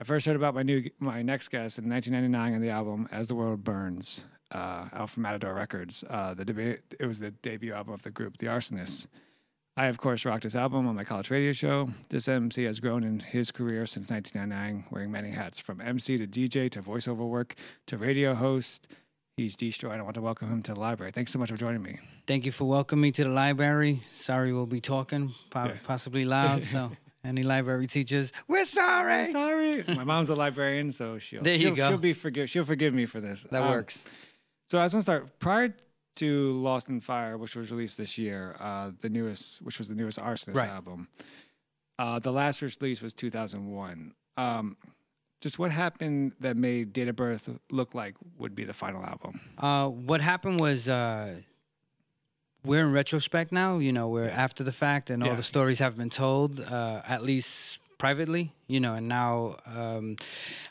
I first heard about my new my next guest in 1999 on the album "As the World Burns," uh, out from Matador Records. Uh, the debate it was the debut album of the group, The Arsonists. I of course rocked this album on my college radio show. This MC has grown in his career since 1999, wearing many hats from MC to DJ to voiceover work to radio host. He's D-Stroy, and I want to welcome him to the library. Thanks so much for joining me. Thank you for welcoming me to the library. Sorry we'll be talking, po- Yeah. possibly loud. So, any library teachers, we're sorry. Sorry, my mom's a librarian, so she'll There you she'll, go. she'll be forgive she'll forgive me for this. That Um, works. So I was gonna start prior to Lost in Fire, which was released this year, uh, the newest, which was the newest Arsonist Right. album. Uh, the last release was 2001. Um, just what happened that made Date of Birth look like would be the final album? Uh, what happened was uh, we're in retrospect now. You know, we're after the fact, and all the stories have been told, uh, at least privately. You know, and now um,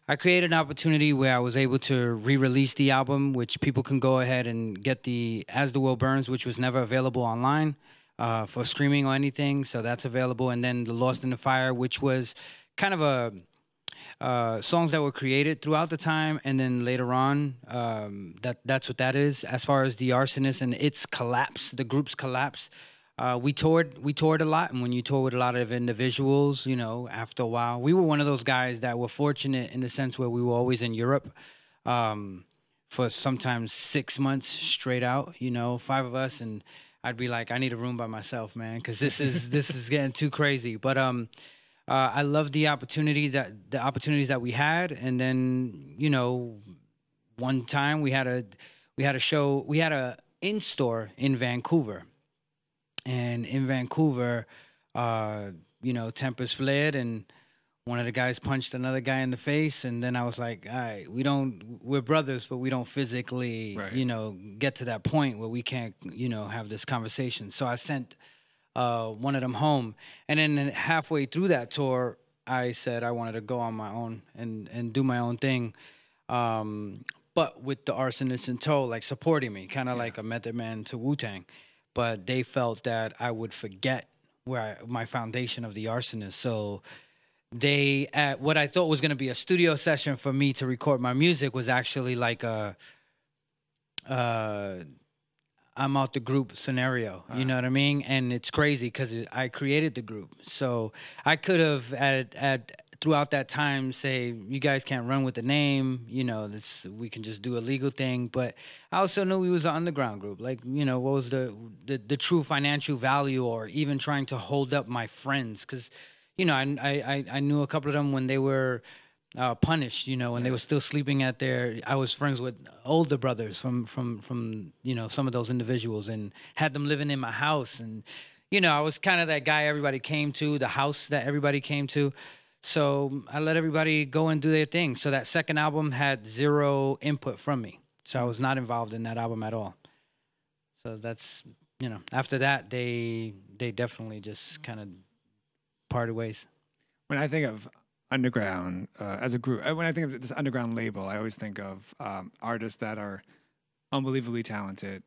I created an opportunity where I was able to re-release the album, which people can go ahead and get the As the World Burns, which was never available online uh, for streaming or anything. So that's available, and then the Lost in the Fire, which was kind of a uh, songs that were created throughout the time, and then later on, um, that that's what that is. As far as the arsonist and its collapse, the group's collapse, uh, we toured we toured a lot, and when you tour with a lot of individuals, you know, after a while, we were one of those guys that were fortunate in the sense where we were always in Europe. Um, for sometimes six months straight out, you know, five of us, and I'd be like, I need a room by myself, man, because this is this is getting too crazy. But um, uh, I love the opportunity that the opportunities that we had, and then you know, one time we had a we had a show we had a in store in Vancouver, and in Vancouver, uh, you know, tempers flared and. One of the guys punched another guy in the face, and then I was like, "All right, we don't, we're brothers, but we don't physically, Right. you know, get to that point where we can't, you know, have this conversation." So I sent uh, one of them home. And then halfway through that tour, I said I wanted to go on my own and, and do my own thing. Um, but with the arsonists in tow, like supporting me, kind of like a Method Man to Wu Tang. But they felt that I would forget where I, my foundation of the arsonist. So they, at what I thought was going to be a studio session for me to record my music, was actually like a. Uh, I'm out the group scenario. You know what I mean? And it's crazy because I created the group, so I could have at at throughout that time say you guys can't run with the name. You know, this we can just do a legal thing. But I also knew we was an underground group. Like you know, what was the the, the true financial value, or even trying to hold up my friends because you know I I I knew a couple of them when they were uh, punished. You know, when they were still sleeping at their. I was friends with older brothers from from from you know some of those individuals, and had them living in my house. And you know, I was kind of that guy everybody came to, the house that everybody came to. So I let everybody go and do their thing. So that second album had zero input from me. So I was not involved in that album at all. So that's you know after that they they definitely just kind of parted ways. When I think of underground uh, as a group, uh, when I think of this underground label, I always think of um, artists that are unbelievably talented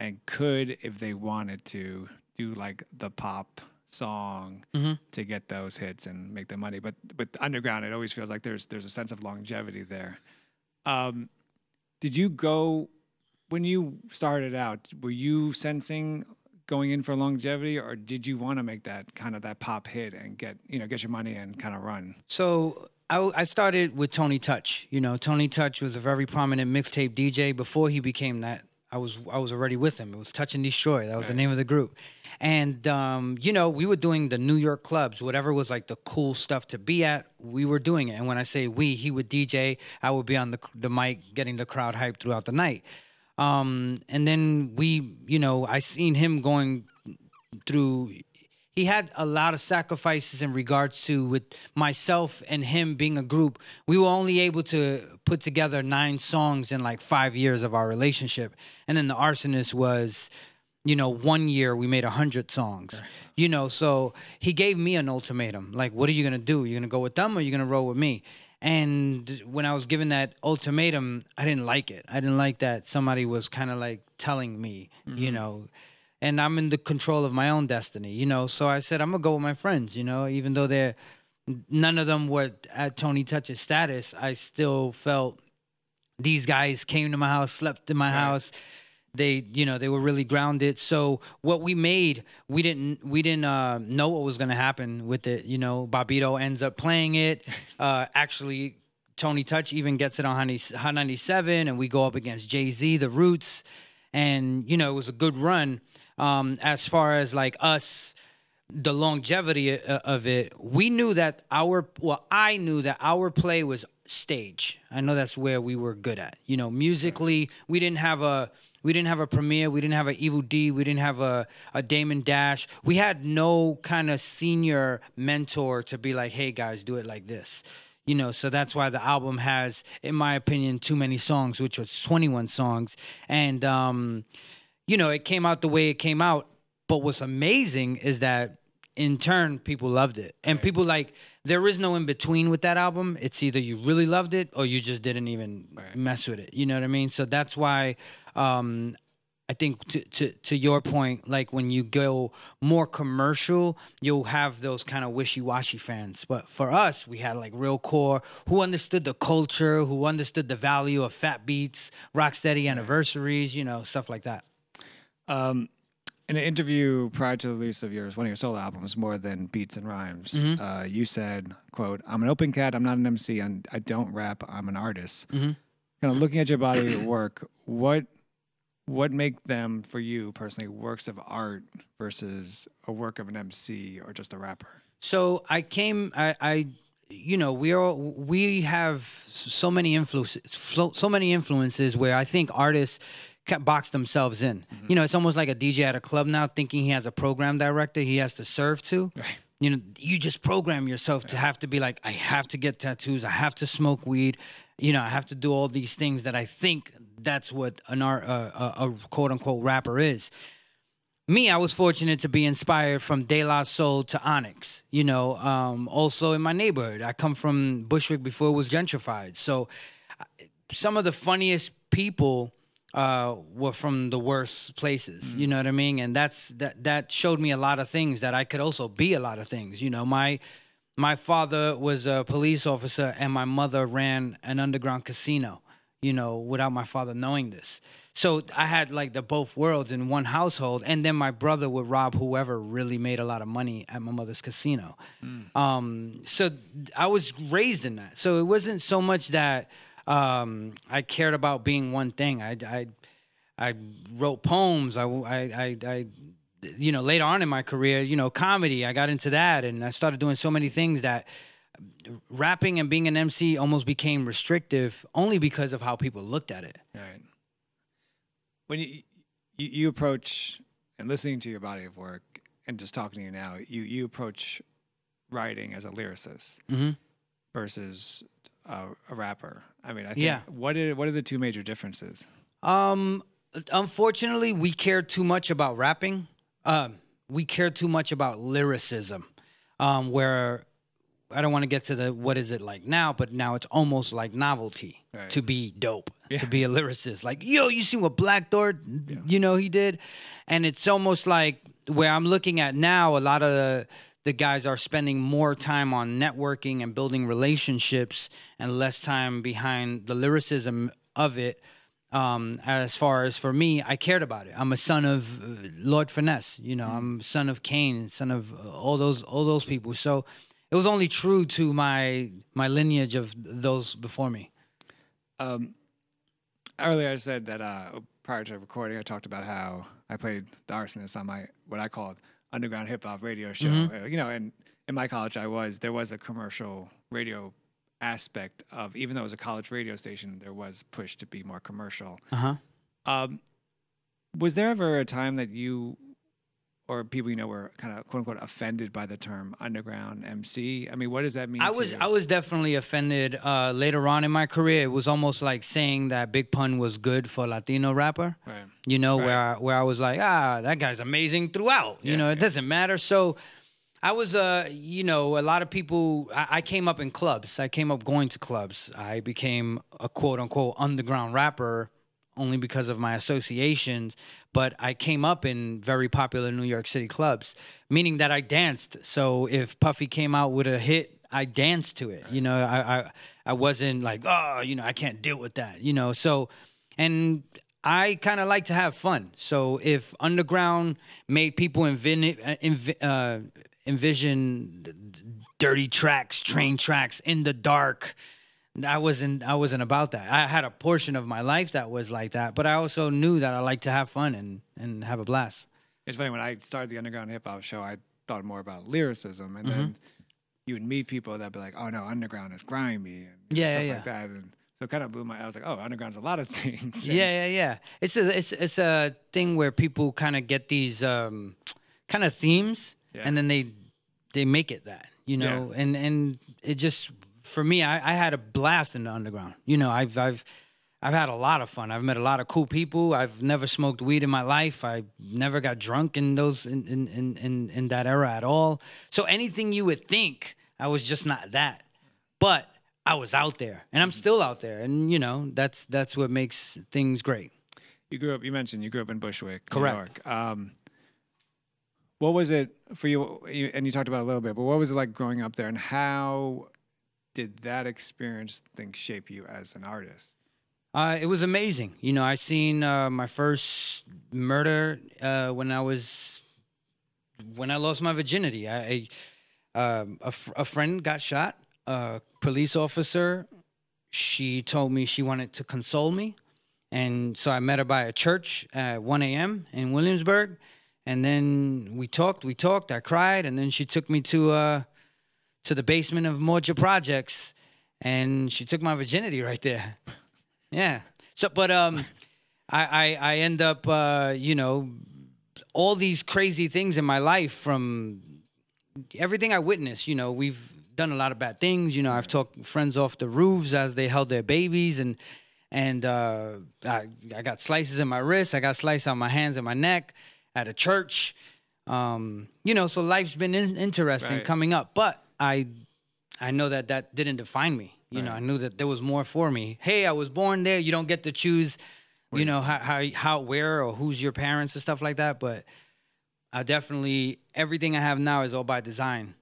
and could, if they wanted to, do like the pop song Mhm. to get those hits and make the money. But with underground, it always feels like there's there's a sense of longevity there. Um, did you go when you started out? Were you sensing going in for longevity, or did you want to make that kind of that pop hit and get you know get your money and kind of run? So I, I started with Tony Touch. You know, Tony Touch was a very prominent mixtape DJ before he became that. I was I was already with him. It was Touch and D-Stroy. That was the name of the group. And um, you know, we were doing the New York clubs, whatever was like the cool stuff to be at. We were doing it. And when I say we, he would DJ. I would be on the the mic, getting the crowd hyped throughout the night. Um, and then we, you know, I seen him going through he had a lot of sacrifices in regards to with myself and him being a group. We were only able to put together nine songs in like five years of our relationship. And then the arsonist was you know one year we made a hundred songs. You know so he gave me an ultimatum like what are you gonna do? You're gonna go with them or you're gonna roll with me and when i was given that ultimatum i didn't like it i didn't like that somebody was kind of like telling me you mm-hmm. know and I'm in the control of my own destiny, you know. So I said I'm gonna go with my friends, you know, even though they're none of them were at Tony Touch's status, I still felt these guys came to my house, slept in my right. house. They, you know, they were really grounded. So what we made, we didn't, we didn't uh, know what was going to happen with it. You know, Bobbito ends up playing it. Uh, actually, Tony Touch even gets it on Hot 97, and we go up against Jay Z, The Roots, and you know, it was a good run. Um, as far as like us the longevity uh, of it, we knew that our well, I knew that our play was stage. I know that's where we were good at. You know, musically, we didn't have a we didn't have a Premier. we didn't have an Evil Dee, we didn't have a, a Damon Dash. We had no kind of senior mentor to be like, hey guys, do it like this. You know, so that's why the album has, in my opinion, too many songs, which was 21 songs. And um, you know, it came out the way it came out but what's amazing is that in turn people loved it. And right. people like there is no in between with that album. It's either you really loved it or you just didn't even right. mess with it. You know what I mean? So that's why um, I think to, to to your point, like when you go more commercial, you'll have those kind of wishy washy fans. But for us, we had like real core who understood the culture, who understood the value of fat beats, rocksteady anniversaries, you know, stuff like that. Um, in an interview prior to the release of yours, one of your solo albums, more than beats and rhymes, mm-hmm. uh, you said, "quote I'm an open cat. I'm not an MC. I'm, I don't rap. I'm an artist." Mm-hmm. Kind of looking at your body of work, what what make them for you personally works of art versus a work of an MC or just a rapper? So I came, I, I you know, we are we have so many influences, so, so many influences where I think artists box themselves in. Mm-hmm. You know, it's almost like a DJ at a club now thinking he has a program director he has to serve to. Right. You know, you just program yourself right. to have to be like, I have to get tattoos, I have to smoke weed, you know, I have to do all these things that I think that's what an art, uh, a, a quote unquote rapper is. Me, I was fortunate to be inspired from De La Soul to Onyx. You know, um, also in my neighborhood, I come from Bushwick before it was gentrified. So, some of the funniest people uh, were from the worst places. Mm-hmm. You know what I mean? And that's that that showed me a lot of things that I could also be a lot of things. You know, my my father was a police officer and my mother ran an underground casino. You know, without my father knowing this. So I had like the both worlds in one household, and then my brother would rob whoever really made a lot of money at my mother's casino. Mm. Um, so I was raised in that. So it wasn't so much that um, I cared about being one thing. I, I, I wrote poems. I, I, I, I, you know, later on in my career, you know, comedy. I got into that, and I started doing so many things that rapping and being an MC almost became restrictive, only because of how people looked at it. Right. When you you, you approach and listening to your body of work and just talking to you now, you you approach writing as a lyricist mm-hmm. versus a, a rapper. I mean, I think yeah. what are what are the two major differences? Um, unfortunately, we care too much about rapping. Um, we care too much about lyricism. Um, where I don't want to get to the what is it like now, but now it's almost like novelty right. to be dope, yeah. to be a lyricist. Like, yo, you see what Black Thought, yeah. you know, he did, and it's almost like where I'm looking at now. A lot of the, guys are spending more time on networking and building relationships and less time behind the lyricism of it. Um, as far as for me, I cared about it. I'm a son of uh, Lord Finesse, you know. Mm. I'm son of Kane, son of uh, all those all those people. So it was only true to my my lineage of those before me. Um, earlier I said that uh, prior to recording, I talked about how I played the arsonist on my what I called underground hip hop radio show. Mm-hmm. Uh, you know, and in my college, I was there was a commercial radio aspect of even though it was a college radio station, there was push to be more commercial. Uh huh. Um, was there ever a time that you or people you know were kind of quote unquote offended by the term underground MC? I mean, what does that mean? I was I was definitely offended uh, later on in my career. It was almost like saying that Big Pun was good for Latino rapper. Right. You know, right. where I, where I was like, ah, that guy's amazing throughout. You know, it yeah. doesn't matter. So. I was, uh, you know, a lot of people. I, I came up in clubs. I came up going to clubs. I became a quote unquote underground rapper only because of my associations, but I came up in very popular New York City clubs, meaning that I danced. So if Puffy came out with a hit, I danced to it. You know, I, I I wasn't like, oh, you know, I can't deal with that. You know, so and I kind of like to have fun. So if underground made people envi- uh, envi- uh, envision dirty tracks, train tracks in the dark. I wasn't I wasn't about that. I had a portion of my life that was like that, but I also knew that I like to have fun and and have a blast. It's funny when I started the underground hip hop show, I thought more about lyricism, and Mm-hmm. then you would meet people that'd be like, "Oh no, underground is grimy," and Yeah, stuff yeah, like that. And so it kind of blew my. I was like, "Oh, underground's a lot of things." Yeah, yeah, yeah. It's a it's it's a thing where people kind of get these um, kind of themes, Yeah. and then they they make it that you know, and and it just for me, I, I had a blast in the underground. You know, I've I've I've had a lot of fun. I've met a lot of cool people. I've never smoked weed in my life. I never got drunk in those in in in in, in that era at all. So anything you would think, I was just not that. But I was out there, and I'm still out there, and you know, that's that's what makes things great. You grew up. You mentioned you grew up in Bushwick, Correct. New York. Um, what was it for you, you? And you talked about it a little bit, but what was it like growing up there, and how did that experience think shape you as an artist? Uh, it was amazing. You know, I seen uh, my first murder uh, when I was when I lost my virginity. Um, a friend got shot. A police officer. She told me she wanted to console me, and so I met her by a church at 1 a.m. in Williamsburg, and then we talked. We talked. I cried, and then she took me to uh, to the basement of Moja Projects, and she took my virginity right there. Yeah. So, but um, I I, I end up uh, you know, all these crazy things in my life from everything I witnessed. You know, we've done a lot of bad things. You know, I've talked friends off the roofs as they held their babies, and and uh, I I got slices in my wrist. I got slices on my hands and my neck at a church. Um, you know, so life's been in- interesting Right. coming up, but I I know that that didn't define me. You know, I knew that there was more for me. Hey, I was born there. You don't get to choose, you know, how, how, how, where, or who's your parents and stuff like that. But I definitely everything I have now is all by design.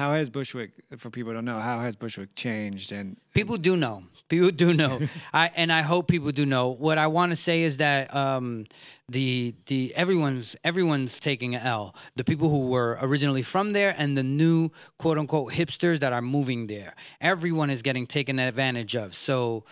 How has Bushwick, for people who don't know, how has Bushwick changed? And People do know. People do know. I and I hope people do know. What I want to say is that um, the the everyone's everyone's taking an L. The people who were originally from there and the new quote unquote hipsters that are moving there. Everyone is getting taken advantage of. So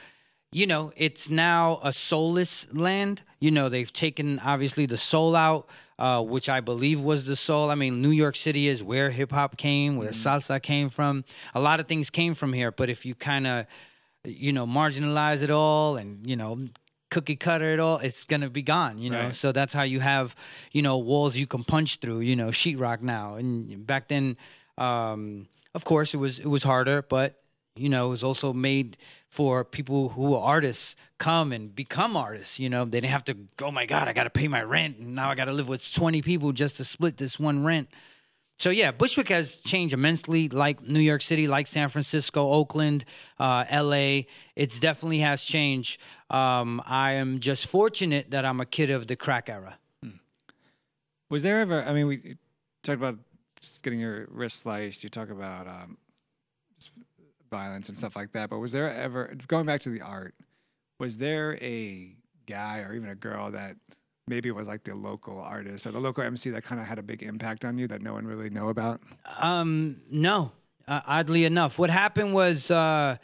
you know, it's now a soulless land. You know, they've taken obviously the soul out, uh, which I believe was the soul. I mean, New York City is where hip hop came, where salsa came from. A lot of things came from here, but if you kind of, you know, marginalize it all and, you know, cookie cutter it all, it's gonna be gone, you know. Right. So that's how you have, you know, walls you can punch through, you know, sheetrock now. And back then, um, of course, it was it was harder, but you know, it was also made for people who are artists come and become artists. You know, they didn't have to. Go, oh my God, I got to pay my rent, and now I got to live with twenty people just to split this one rent. So yeah, Bushwick has changed immensely, like New York City, like San Francisco, Oakland, uh, L.A. It's definitely has changed. Um, I am just fortunate that I'm a kid of the crack era. was there ever, I mean, we talked about getting your wrist sliced, you talk about um, violence and stuff like that, but was there ever, going back to the art, was there a guy or even a girl that maybe was like the local artist or the local MC that kind of had a big impact on you that no one really know about? Um, no. Uh, oddly enough, what happened was uh,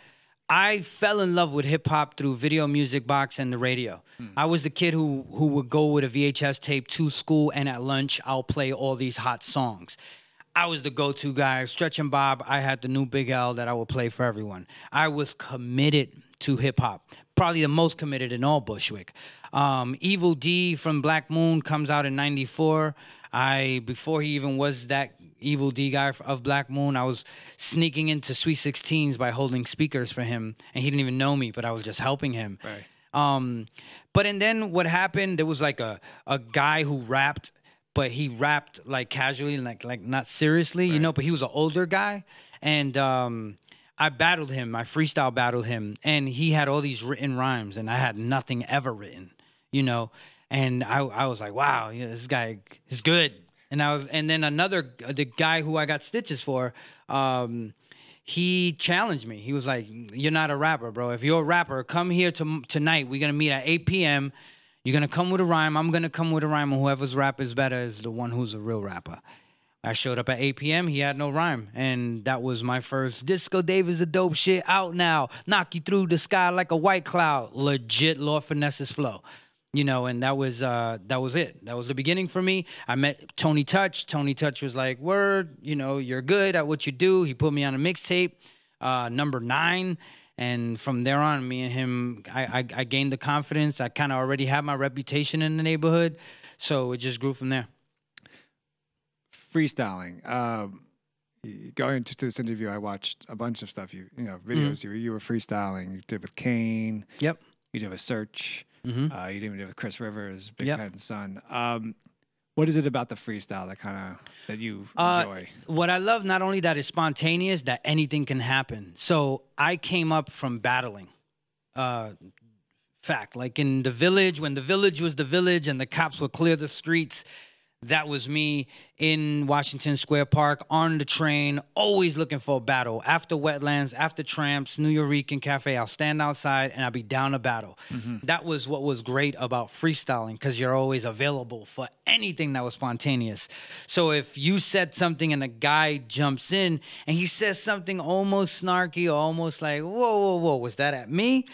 I fell in love with hip hop through Video Music Box and the radio. I was the kid who who would go with a VHS tape to school, and at lunch I'll play all these hot songs. I was the go-to guy. Stretch and Bob, I had the new Big L that I would play for everyone. I was committed to hip hop, probably the most committed in all Bushwick. Um, Evil Dee from Black Moon comes out in '94. I before he even was that Evil Dee guy of Black Moon, I was sneaking into Sweet 16s by holding speakers for him, and he didn't even know me, but I was just helping him. Right. Um, but and then what happened? There was like a a guy who rapped, but he rapped like casually, like like not seriously, you know. But he was an older guy, and um, I battled him. I freestyle battled him, and he had all these written rhymes, and I had nothing ever written, you know. And I I was like, wow, yeah, this guy is good. And I was, and then another the guy who I got stitches for. Um, he challenged me. He was like, "You're not a rapper, bro. If you're a rapper, come here to, tonight. We're gonna meet at 8 p.m. You're gonna come with a rhyme. I'm gonna come with a rhyme, and whoever's rap is better is the one who's a real rapper." I showed up at 8 p.m. He had no rhyme, and that was my first Disco Dave is the dope shit out now. Knock you through the sky like a white cloud. Legit Lord Finesse's flow you know, and that was uh, that was it. That was the beginning for me. I met Tony Touch. Tony Touch was like, "Word, you know, you're good at what you do." He put me on a mixtape, uh, number nine, and from there on, me and him, I, I, I gained the confidence. I kind of already had my reputation in the neighborhood, so it just grew from there. Freestyling. Um, going into this interview, I watched a bunch of stuff. You you know videos mm-hmm. you you were freestyling. You did with Kane. Yep. You did with Serch. Mm-hmm. Uh, you didn't even do with Chris Rivers, Big yep. Pun's son. Um, what is it about the freestyle that kind of that you uh, enjoy? Uh, what I love not only that it's spontaneous, that anything can happen. So I came up from battling. Uh, fact, like in the village, when the village was the village and the cops would clear the streets, that was me in Washington Square Park on the train, always looking for a battle. After wetlands, after tramps, Nuyorican Cafe, I'll stand outside and I'll be down a battle. Mm-hmm. That was what was great about freestyling because you're always available for anything that was spontaneous. So if you said something and a guy jumps in and he says something almost snarky or almost like, whoa, whoa, whoa, was that at me?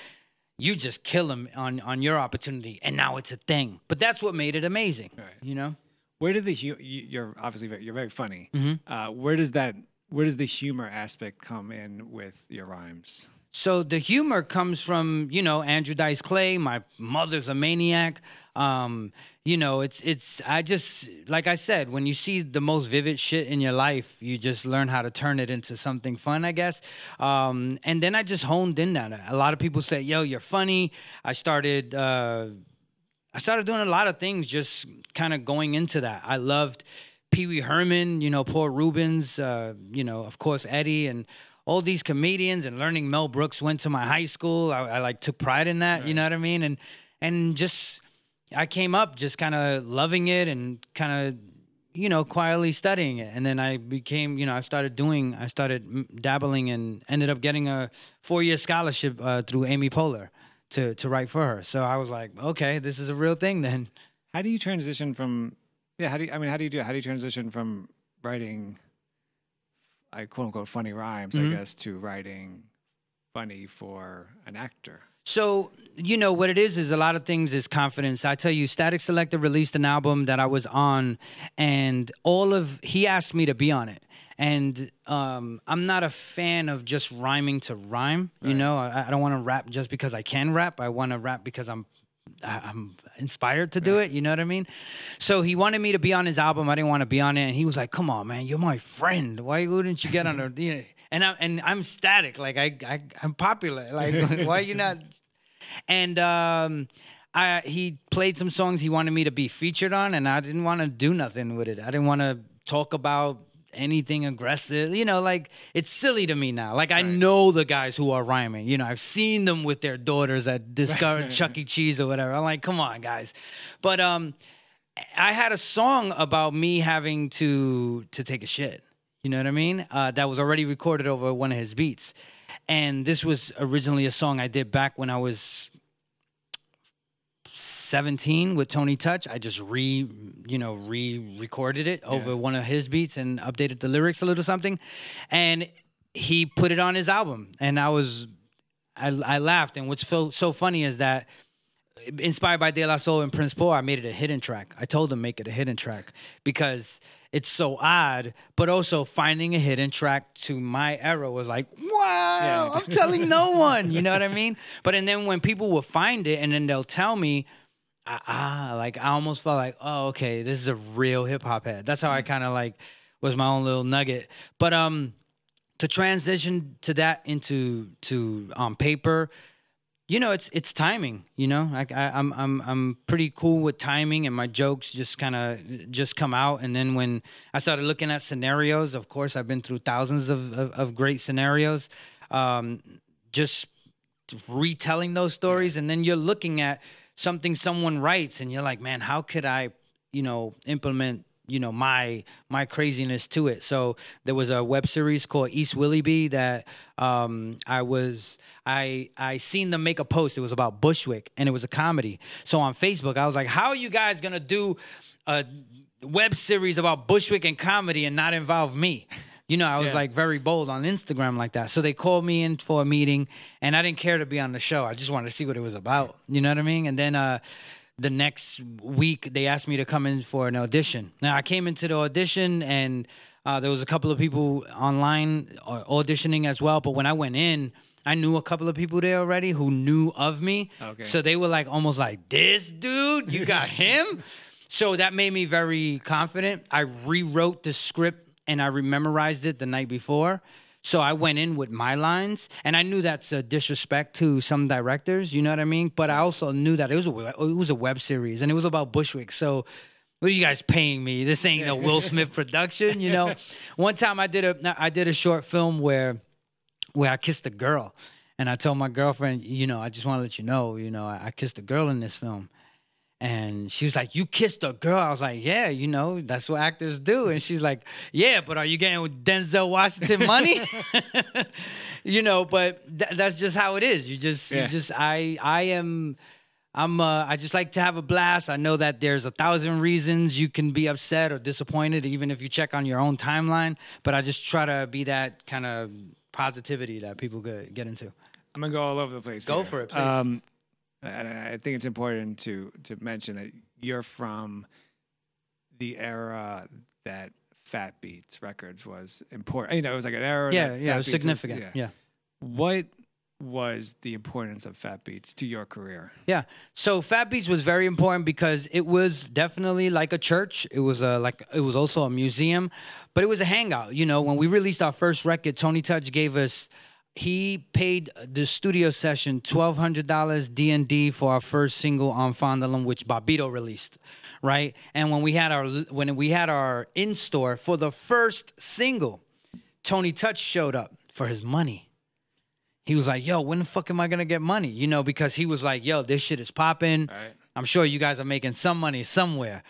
You just kill him on, on your opportunity, and now it's a thing. But that's what made it amazing, right. you know? Where did the hu- you're obviously very, you're very funny. Mm-hmm. Uh, where does that where does the humor aspect come in with your rhymes? So the humor comes from you know Andrew Dice Clay. My mother's a maniac. Um, you know, it's it's. I just like I said, when you see the most vivid shit in your life, you just learn how to turn it into something fun, I guess. Um, and then I just honed in on that. A lot of people say, "Yo, you're funny." I started. Uh, I started doing a lot of things just kind of going into that. I loved Pee Wee Herman, you know, Paul Reubens, uh, you know, of course, Eddie, and all these comedians and learning Mel Brooks went to my high school. I, I like took pride in that, right. you know what I mean? And, and just, I came up just kind of loving it and kind of, you know, quietly studying it. And then I became, you know, I started doing, I started dabbling and ended up getting a four year scholarship uh, through Amy Poehler to to write for her. So I was like, okay, this is a real thing then. How do you transition from yeah, how do you I mean how do you do how do you transition from writing I quote unquote funny rhymes, mm-hmm. I guess, to writing funny for an actor? So, you know, what it is is a lot of things is confidence. I tell you, Statik Selektah released an album that I was on, and all of, he asked me to be on it and um, I'm not a fan of just rhyming to rhyme. Right. You know, I, I don't want to rap just because I can rap. I want to rap because I'm I'm inspired to do right. it. You know what I mean? So he wanted me to be on his album. I didn't want to be on it, and he was like, "Come on, man, you're my friend. Why wouldn't you get on a?" You know, and I'm and I'm Statik. Like I, I I'm popular. Like why are you not? And um, I he played some songs he wanted me to be featured on, and I didn't want to do nothing with it. I didn't want to talk about anything aggressive. You know, like it's silly to me now. Like I know the guys who are rhyming. You know, I've seen them with their daughters at Discover right. Chuck E. Cheese or whatever. I'm like, come on, guys. But um, I had a song about me having to to take a shit. You know what I mean? Uh, that was already recorded over one of his beats. And this was originally a song I did back when I was 17 with Tony Touch. I just re, you know, re-recorded it yeah. over one of his beats and updated the lyrics a little something, and he put it on his album. And I was, I, I laughed. And what's so so funny is that inspired by De La Soul and Prince Paul, I made it a hidden track. I told him make it a hidden track because it's so odd, but also finding a hidden track to my era was like, wow, yeah. I'm telling no one. You know what I mean? But and then when people will find it and then they'll tell me, ah, like I almost felt like, oh, okay, this is a real hip hop head. That's how I kind of like was my own little nugget. But um, to transition to that into to on um, paper, you know, it's it's timing. You know, like I, I'm I'm I'm pretty cool with timing, and my jokes just kind of just come out. And then when I started looking at scenarios, of course, I've been through thousands of of, of great scenarios. Um, just retelling those stories, and then you're looking at something someone writes and you're like, man, how could I, you know, implement you know my my craziness to it. So there was a web series called East Willoughby that um, I was I I seen them make a post. It was about Bushwick and it was a comedy. So on Facebook, I was like, "How are you guys gonna do a web series about Bushwick and comedy and not involve me?" You know, I was Yeah. like very bold on Instagram like that. So they called me in for a meeting, and I didn't care to be on the show. I just wanted to see what it was about. You know what I mean? And then uh, the next week, they asked me to come in for an audition. Now I came into the audition, and uh, there was a couple of people online uh, auditioning as well. But when I went in, I knew a couple of people there already who knew of me. Okay. So they were like almost like, "This dude, you got him." So that made me very confident. I rewrote the script and I rememorized it the night before. So I went in with my lines, and I knew that's a disrespect to some directors. You know what I mean? But I also knew that it was a it was a web series, and it was about Bushwick. So, what are you guys paying me? This ain't no Will Smith production. You know. One time I did a I did a short film where where I kissed a girl, and I told my girlfriend, you know, I just want to let you know, you know, I, I kissed a girl in this film. And she was like, "You kissed a girl." I was like, "Yeah, you know, that's what actors do." And she's like, "Yeah, but are you getting Denzel Washington money?" you know, but th- that's just how it is. You just, Yeah. you just, I, I am, I'm, uh, I just like to have a blast. I know that there's a thousand reasons you can be upset or disappointed, even if you check on your own timeline. But I just try to be that kind of positivity that people could get into. I'm gonna go all over the place. Go here. for it, please. Um, and I think it's important to to mention that you're from the era that Fat Beats Records was important. You know, it was like an era. Yeah, that yeah, it was Beats significant. yeah. What was the importance of Fat Beats to your career? Yeah. So Fat Beats was very important because it was definitely like a church. It was a like it was also a museum, but it was a hangout. You know, when we released our first record, Tony Touch gave us he paid the studio session twelve hundred dollars D and D for our first single on Fondle 'Em, which Bobbito released, right? And when we had our when we had our in store for the first single, Tony Touch showed up for his money he was like, "Yo, when the fuck am I gonna get money?" You know, because he was like, "Yo, this shit is popping. Right. I'm sure you guys are making some money somewhere."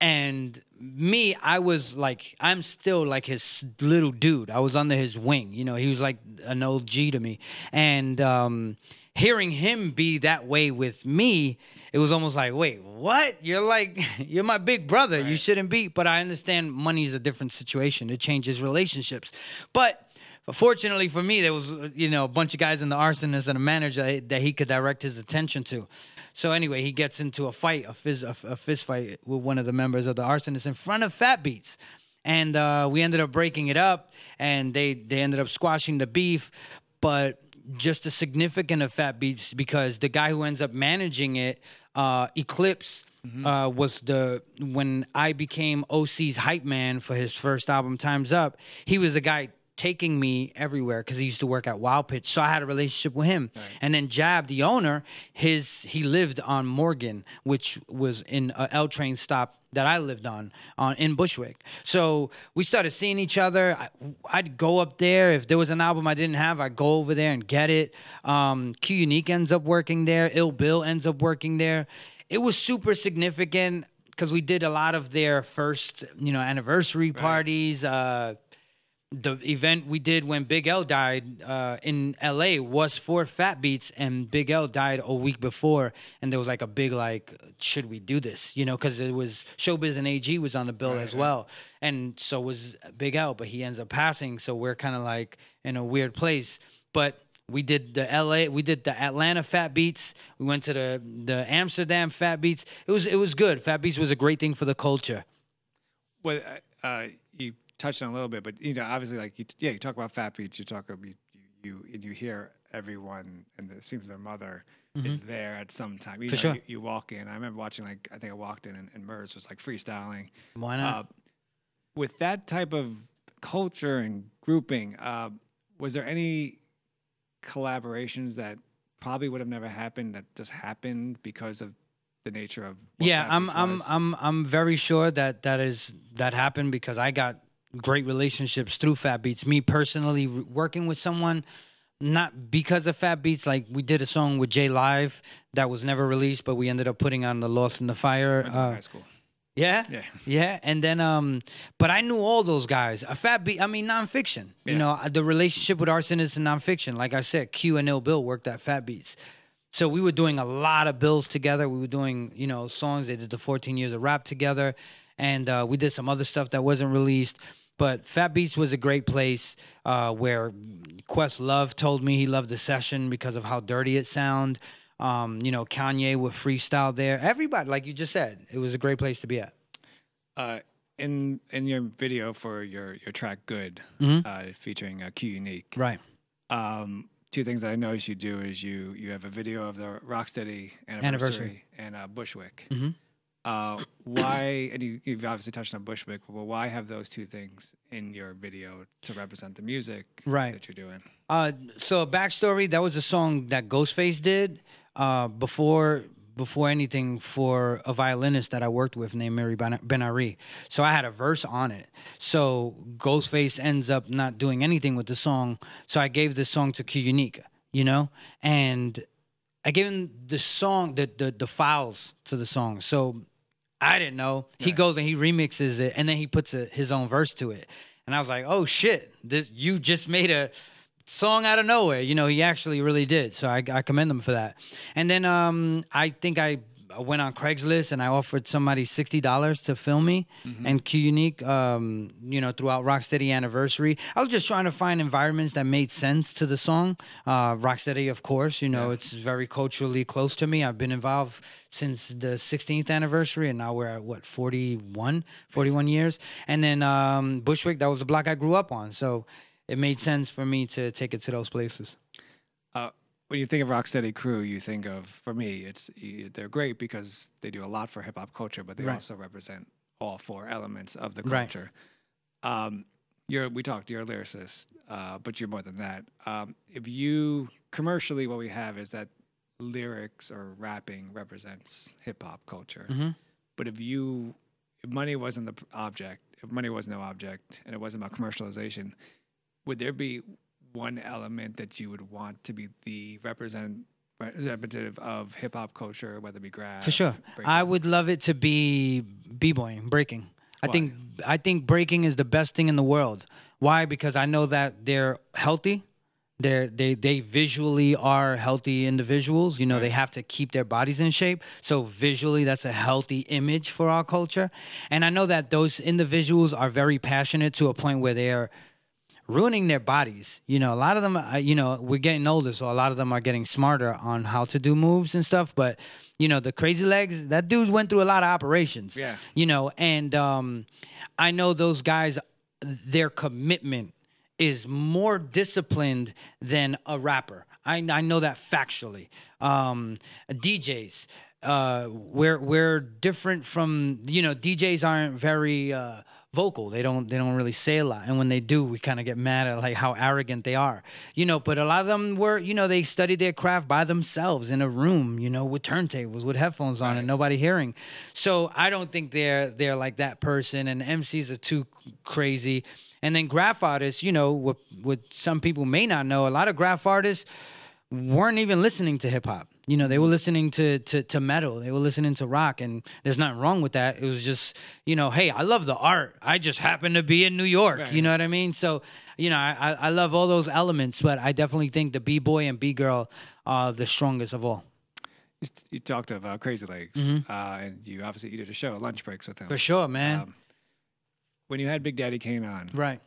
And me, I was like, I'm still like his little dude. I was under his wing. You know, he was like an old G to me. And um, hearing him be that way with me, it was almost like, wait, what? You're like, you're my big brother. You shouldn't be. But I understand money is a different situation. It changes relationships. But fortunately for me, there was you know a bunch of guys in the arsonist and a manager that he could direct his attention to. So anyway, he gets into a fight, a fizz, a, a fist fight with one of the members of the arsonist in front of Fat Beats, and uh, we ended up breaking it up, and they they ended up squashing the beef, but just a significant of Fat Beats because the guy who ends up managing it, uh, Eclipse. Uh, was the when I became OC's hype man for his first album, Time's Up. He was the guy taking me everywhere because he used to work at Wild Pitch. So I had a relationship with him. And then Jab, the owner, his he lived on Morgan, which was in a L train stop that I lived on on in Bushwick. So we started seeing each other. I, I'd go up there if there was an album I didn't have. I'd go over there and get it. Um, Q Unique ends up working there. Ill Bill ends up working there. It was super significant because we did a lot of their first, you know, anniversary parties. Uh, the event we did when Big L died uh, in LA was for Fat Beats, and Big L died a week before, and there was like a big like, should we do this? You know, because it was Showbiz and AG was on the bill as well, and so was Big L, but he ends up passing, so we're kind of like in a weird place, but. We did the LA, we did the Atlanta Fat Beats. We went to the the Amsterdam Fat Beats. It was it was good. Fat Beats was a great thing for the culture. Well, uh, you touched on a little bit, but you know, obviously, like you, yeah, you talk about Fat Beats, you talk about you, you, and you hear everyone, and it seems their mother is there at some time. You Mm-hmm. For know, sure. You, you walk in. I remember watching like I think I walked in, and, and Murs was like freestyling. Why not? Uh, with that type of culture and grouping, uh, was there any collaborations that probably would have never happened that just happened because of the nature of yeah i'm i'm i'm i'm very sure that that is that happened because i got great relationships through fat beats me personally working with someone not because of fat beats like we did a song with J-Live that was never released but we ended up putting on the lost in the fire uh, high school. Yeah, Yeah. yeah. And then, um, but I knew all those guys. A Fat Beat, I mean, Non Phixion. You know, the relationship with Arsonist and Non Phixion. Like I said, Q and Ill Bill worked at Fat Beats. So we were doing a lot of bills together. We were doing, you know, songs. They did the 14 years of rap together, and uh, we did some other stuff that wasn't released. But Fat Beats was a great place uh, where Questlove told me he loved the session because of how dirty it sound. Um, you know, Kanye with freestyle there. Everybody, like you just said, it was a great place to be at. Uh, in in your video for your your track "Good," Mhm. uh, featuring uh, Q Unique, Right. um, two things that I noticed you do is you you have a video of the Rocksteady anniversary, Anniversary. and uh, Bushwick. Mhm. Uh, why? And you, you've obviously touched on Bushwick. But why have those two things in your video to represent the music Right. that you're doing? Uh, so a backstory. That was a song that Ghostface did uh, before before anything for a violinist that I worked with named Mary Benari. So I had a verse on it. So Ghostface ends up not doing anything with the song. So I gave this song to Q Unique, you know, and I gave him the song, the the, the files to the song. So I didn't know. He goes and he remixes it, and then he puts a, his own verse to it. And I was like, "Oh shit! This you just made a song out of nowhere." You know, he actually really did. So I, I commend him for that. And then um, I think I went on Craigslist and I offered somebody sixty dollars to film me and Q Unique. Um, you know, throughout Rocksteady anniversary, I was just trying to find environments that made sense to the song. Uh, Rocksteady, of course, you know, it's very culturally close to me. I've been involved since the 16th anniversary, and now we're at what 41, 41 years. And then um, Bushwick, that was the block I grew up on, so it made sense for me to take it to those places. When you think of Rocksteady Crew, you think of for me, it's they're great because they do a lot for hip hop culture, but they Right. also represent all four elements of the Right. culture. Um, you're we talked, you're a lyricist, uh, but you're more than that. Um, if you commercially, what we have is that lyrics or rapping represents hip hop culture. Mhm. But if you, if money wasn't the object, if money was no object, and it wasn't about commercialization, would there be one element that you would want to be the represent representative of hip hop culture, whether it be graph? For sure. break- I would love it to be b-boying, breaking. I Why? think I think breaking is the best thing in the world. Why? Because I know that they're healthy. They're, they they visually are healthy individuals. You know, they have to keep their bodies in shape. So visually, that's a healthy image for our culture. And I know that those individuals are very passionate to a point where they're ruining their bodies. You know, a lot of them, uh, you know, we're getting older, so a lot of them are getting smarter on how to do moves and stuff. But, you know, the crazy legs, that dude went through a lot of operations. Yeah. You know, and um, I know those guys, their commitment is more disciplined than a rapper. I, I know that factually. Um, DJs, uh, we're we're different from you know DJs aren't very uh, vocal. They don't they don't really say a lot, and when they do, we kind of get mad at like how arrogant they are. You know, but a lot of them were you know they studied their craft by themselves in a room, you know, with turntables, with headphones on, and nobody hearing. So I don't think they're they're like that person, and MCs are too crazy. And then graph artists, you know, what what some people may not know, a lot of graph artists weren't even listening to hip hop. You know, they were listening to, to to metal. They were listening to rock, and there's nothing wrong with that. It was just, you know, hey, I love the art. I just happen to be in New York. Right. You know what I mean? So, you know, I I love all those elements, but I definitely think the b boy and b girl are the strongest of all. You, talked of uh, Crazy Legs, uh, and you obviously you did a show, lunch breaks with him. Mm-hmm. For sure, man. Um, when you had Big Daddy Kane on, right.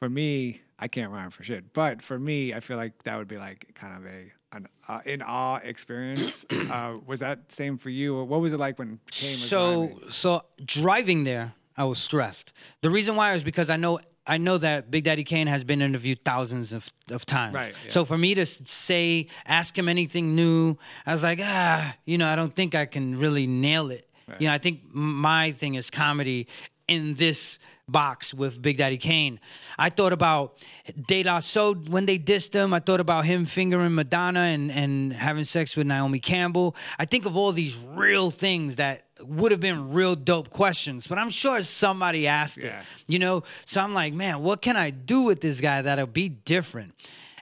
for me, I can't rhyme for shit, but for me, I feel like that would be like kind of a an uh, in awe experience. uh, was that same for you, or what was it like when so rhyming? so driving there i was stressed the reason why is because i know i know that big daddy kane has been interviewed thousands of, of times Right, yeah. so for me to say ask him anything new i was like ah you know i don't think i can really nail it you know i think my thing is comedy in this box with Big Daddy Kane. I thought about De La Soul when they dissed him. I thought about him fingering Madonna and, and having sex with Naomi Campbell. I think of all these real things that would have been real dope questions, but I'm sure somebody asked it. You know? So I'm like, man, what can I do with this guy that'll be different?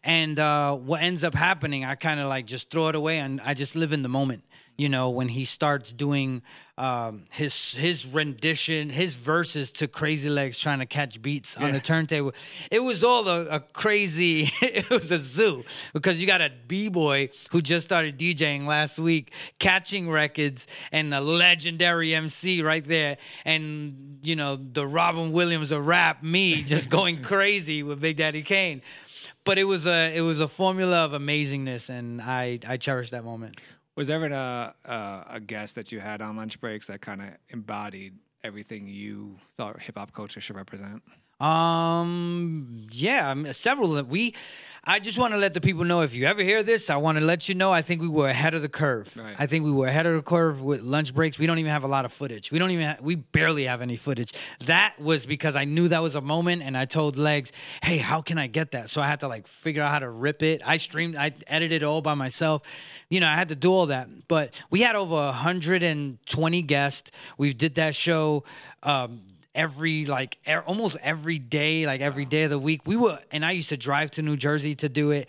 And uh, what ends up happening, I kind of like just throw it away and I just live in the moment. You know, when he starts doing um, his his rendition, his verses to Crazy Legs trying to catch beats on the turntable, it was all a, a crazy. it was a zoo because you got a b boy who just started DJing last week, catching records, and a legendary MC right there, and you know the Robin Williams of rap, me just going crazy with Big Daddy Kane. But it was a it was a formula of amazingness, and I I cherish that moment. Was there ever a, a, a guest that you had on lunch breaks that kind of embodied everything you thought hip hop culture should represent? Um. Yeah. I mean, several. that We. I just want to let the people know if you ever hear this, I want to let you know. I think we were ahead of the curve. Right. I think we were ahead of the curve with lunch breaks. We don't even have a lot of footage. We don't even. Ha- we barely have any footage. That was because I knew that was a moment, and I told Legs, "Hey, how can I get that?" So I had to like figure out how to rip it. I streamed. I edited it all by myself. You know, I had to do all that. But we had over 120 guests. We did that show. Um, every like e- almost every day like every day of the week we were and i used to drive to new jersey to do it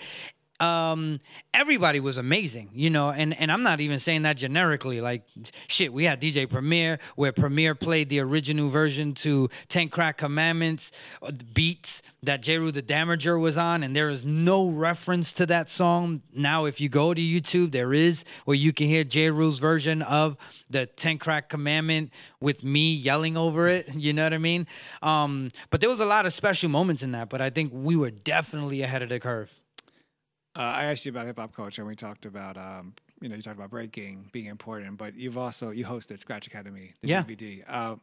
um everybody was amazing you know and and i'm not even saying that generically like shit we had dj premier where premier played the original version to 10 crack commandments uh, beats that Jeru the Damaja was on and there is no reference to that song. Now if you go to youtube there is where you can hear jeru's version of the 10 crack commandment with me yelling over it you know what i mean? Um but there was a lot of special moments in that but i think we were definitely ahead of the curve Uh, I asked you about hip hop culture, and we talked about, um, you know, you talked about breaking being important, but you've also you hosted Scratch Academy, the Yeah. DVD. Uh,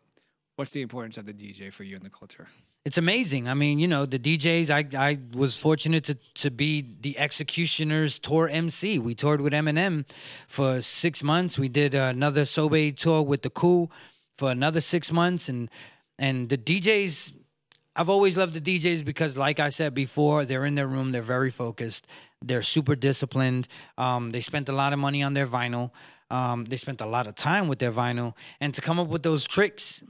what's the importance of the DJ for you in the culture? It's amazing. I mean, you know, the DJs. I I was fortunate to to be the X-Ecutioners tour MC. We toured with Eminem for six months. We did another Sobe tour with the Cool for another six months, and and the DJs. I've always loved the DJs because, like I said before, they're in their room. They're very focused. They're super disciplined. Um, they spent a lot of money on their vinyl. Um, they spent a lot of time with their vinyl, and to come up with those tricks,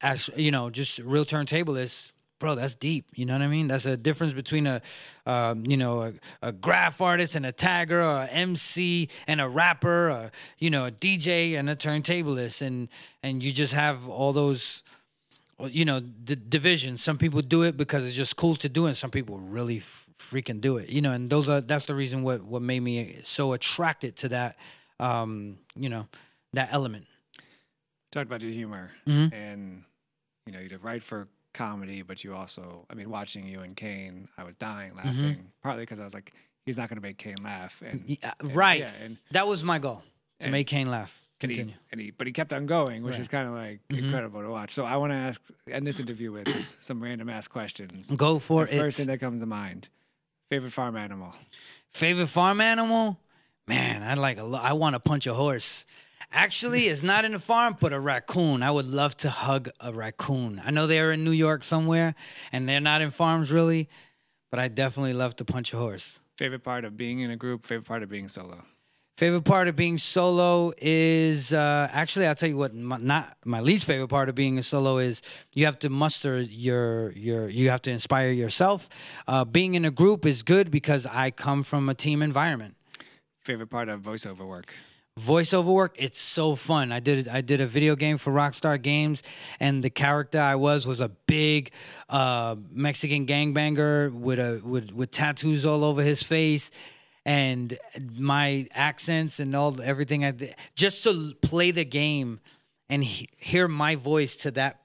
as you know, just real turntablists, bro, that's deep. You know what I mean? That's a difference between a, uh, you know, a, a graff artist and a tagger, or a MC and a rapper, or, you know, a DJ and a turntablist, and and you just have all those you know divisions some people do it because it's just cool to do and some people really freaking do it you know and those are that's the reason what what made me so attracted to that um you know that element Talked about your humor, Mhm. and you know, you did write for comedy, but you also, I mean, watching you and Kane, I was dying laughing, partly because I was like, he's not going to make Kane laugh, and, Yeah, and- right yeah, and that was my goal to And- make kane laugh and he, continue and he, but he kept on going, which Right. is kind of like Mhm. incredible to watch. So I want to ask, end this interview with some random ass questions. go for The First thing that comes to mind: favorite farm animal. favorite farm animal man i like a lo- i want to punch a horse actually it's not in the farm but a raccoon i would love to hug a raccoon i know they're in new york somewhere and they're not in farms really but i definitely love to punch a horse Favorite part of being in a group. Favorite part of being solo. Favorite part of being solo is uh, actually I'll tell you what my, not my least favorite part of being a solo is you have to muster your your you have to inspire yourself. Uh, being in a group is good because I come from a team environment. Favorite part of voiceover work. Voiceover work, it's so fun. I did I did a video game for Rockstar Games, and the character I was was a big uh, Mexican gangbanger with a with with tattoos all over his face, and my accents and all everything. I did, just to play the game and he, hear my voice to that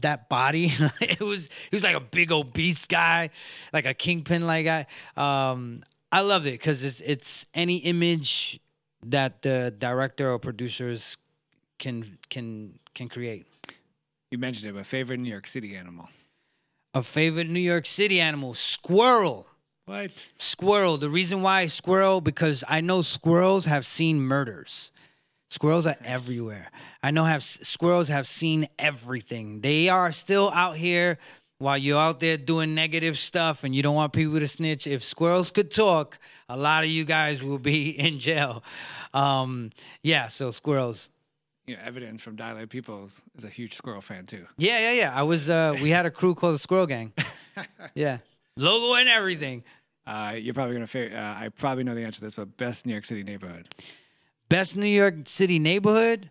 that body. it was he was like a big obese guy, like a kingpin like guy. Um, I love it because it's it's any image that the director or producers can can can create. You mentioned it, but favorite New York City animal. A favorite New York City animal, squirrel. What? Squirrel. The reason why squirrel because I know squirrels have seen murders. Squirrels are everywhere. I know have squirrels have seen everything. They are still out here while you're out there doing negative stuff and you don't want people to snitch. If squirrels could talk, a lot of you guys will be in jail. Um, yeah, so squirrels. You know, evidence from Dilated Peoples is a huge squirrel fan too. Yeah, yeah, yeah. I was uh we had a crew called the Squirrel Gang. Yeah. Logo and everything. Uh, you're probably gonna. Uh, I probably know the answer to this, but best New York City neighborhood. Best New York City neighborhood.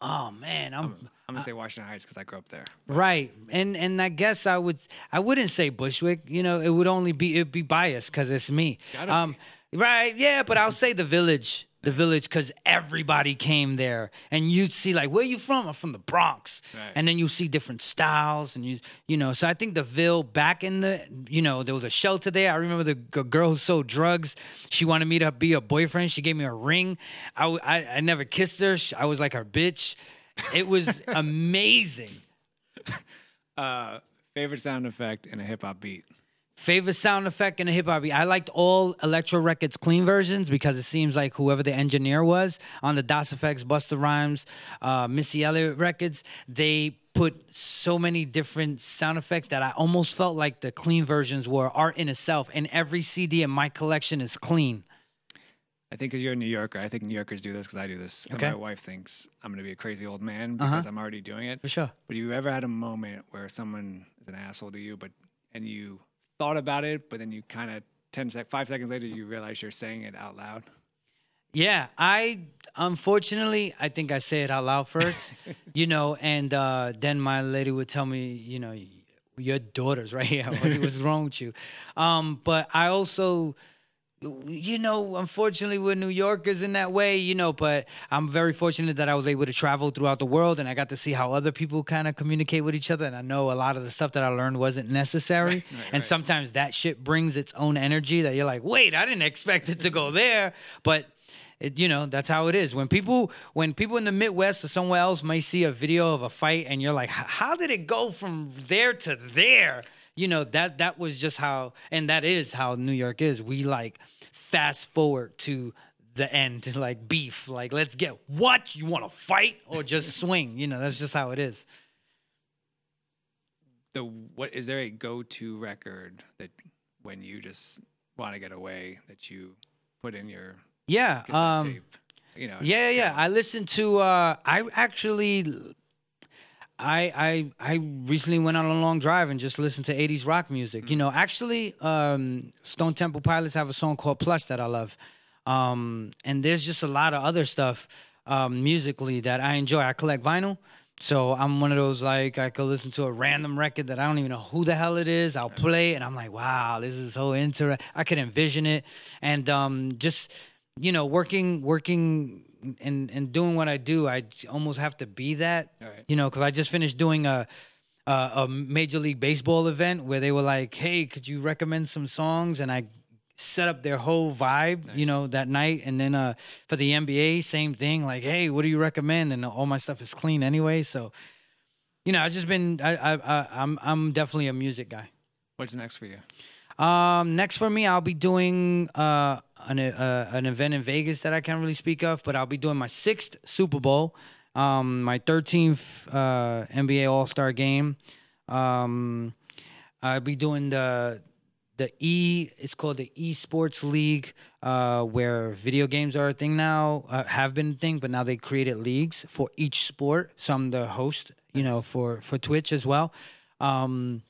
Oh man, I'm I'm gonna say Washington Heights because I grew up there. right, and and I guess I would I wouldn't say Bushwick. You know, it would only be it'd be biased because it's me. Gotta right, yeah, but I'll say the village, the village, because everybody came there, and you'd see like, where you from? I'm from the Bronx, Right. and then you see different styles, and you you know. So I think the Ville back in the you know there was a shelter there. I remember the girl who sold drugs. She wanted me to be a boyfriend. She gave me a ring. i, I, I never kissed her. I was like her bitch. It was amazing. Uh, favorite sound effect in a hip hop beat. Favorite sound effect in a hip hop beat. I liked all Elektra Records clean versions because it seems like whoever the engineer was on the Das EFX, Busta Rhymes, uh, Missy Elliott records, they put so many different sound effects that I almost felt like the clean versions were art in itself. And every CD in my collection is clean. I think because you're a New Yorker, I think New Yorkers do this because I do this. And Okay. my wife thinks I'm gonna be a crazy old man Uh-huh. because I'm already doing it. For sure. But have you ever had a moment where someone is an asshole to you, but and you thought about it, but then you kind of ten sec, five seconds later, you realize you're saying it out loud. Yeah, I unfortunately I think I say it out loud first, you know, and uh, then my lady would tell me, you know, your daughter's right here. What was wrong with you? Um, but I also, you know, unfortunately we're New Yorkers in that way, you know. But I'm very fortunate that I was able to travel throughout the world and I got to see how other people kind of communicate with each other. And I know a lot of the stuff that I learned wasn't necessary. and right. sometimes that shit brings its own energy that you're like, wait, I didn't expect it to go there, but it, you know that's how it is when people when people in the midwest or somewhere else might see a video of a fight and you're like how did it go from there to there you know that that was just how and that is how new york is we like fast forward to the end like beef like let's get what you want to fight or just swing you know that's just how it is The what is there a go-to record that when you just want to get away that you put in your yeah um tape? You know, Yeah, yeah. I listen to. Uh, I actually, I I I recently went on a long drive and just listened to '80s rock music. You know, actually, um, Stone Temple Pilots have a song called "Plush" that I love, um, and there's just a lot of other stuff um, musically that I enjoy. I collect vinyl. So I'm one of those like I could listen to a random record that I don't even know who the hell it is. I'll play it and I'm like, wow, this is so interesting. I could envision it, and um, just you know, working working and and doing what I do, I almost have to be that. Right. You know, because I just finished doing a, a a major league baseball event where they were like, "Hey, could you recommend some songs?" And I set up their whole vibe, you know, that night. And then uh, for the NBA, same thing. Like, "Hey, what do you recommend?" And all my stuff is clean anyway, so. You know, I've just been. I, I, I, I'm, I'm definitely a music guy. What's next for you? Um, next for me, I'll be doing uh, an uh, an event in Vegas that I can't really speak of, but I'll be doing my sixth Super Bowl, um, my thirteenth uh, NBA All Star game. Um, I'll be doing the the E. It's called the Esports League, uh, where video games are a thing now, uh, have been a thing, but now they created leagues for each sport. So I'm the host, you know, for for Twitch as well. Um,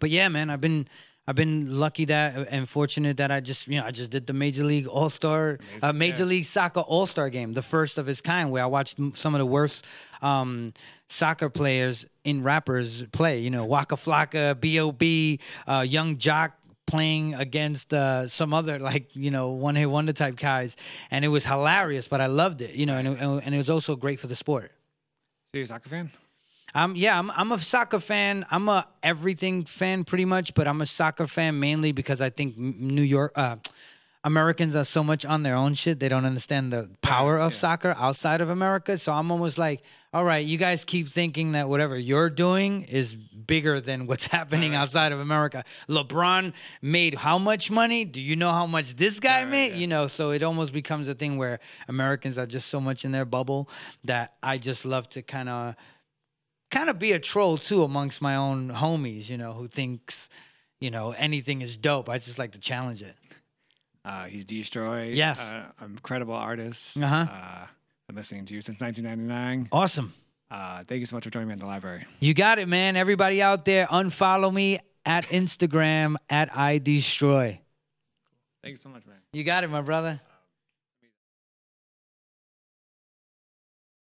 but yeah, man, I've been I've been lucky that and fortunate that I just you know I just did the Major League All Star uh, Major yeah. League Soccer All Star game, the first of its kind, where I watched some of the worst um, soccer players in rappers play. You know, Waka Flocka, B.O.B., uh, Yung Joc playing against uh, some other like you know one hit wonder type guys, and it was hilarious. But I loved it, you know, and it, and it was also great for the sport. So you a soccer fan? Um, yeah, I'm I'm a soccer fan. I'm a everything fan pretty much, but I'm a soccer fan mainly because I think New York uh, Americans are so much on their own shit. They don't understand the power of yeah. soccer outside of America. So I'm almost like, all right, you guys keep thinking that whatever you're doing is bigger than what's happening outside of America. LeBron made how much money? Do you know how much this guy right, made? yeah. You know, so it almost becomes a thing where Americans are just so much in their bubble that I just love to kind of kind of be a troll too amongst my own homies, you know, who thinks, you know, anything is dope. I just like to challenge it. Uh, he's D-Stroy. Yes. Uh, incredible artist. Uh-huh. Uh, been listening to you since 1999. Awesome. Uh, thank you so much for joining me in the library. You got it, man. Everybody out there, unfollow me at Instagram at I Destroy. Thanks so much, man. You got it, my brother.